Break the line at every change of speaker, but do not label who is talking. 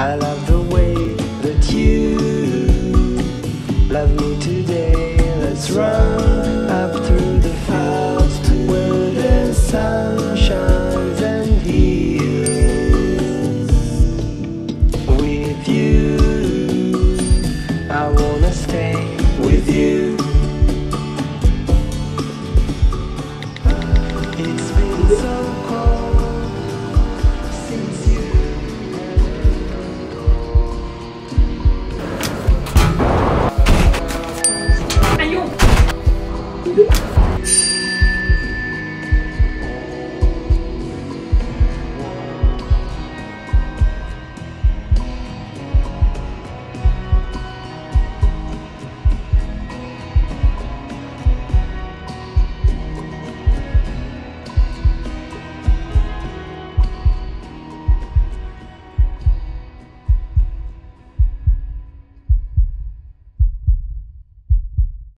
I love the way that you love me today. Let's run up through the clouds where the sun shines and heals. With you, I wanna stay with you. It's been so cold. 诶呦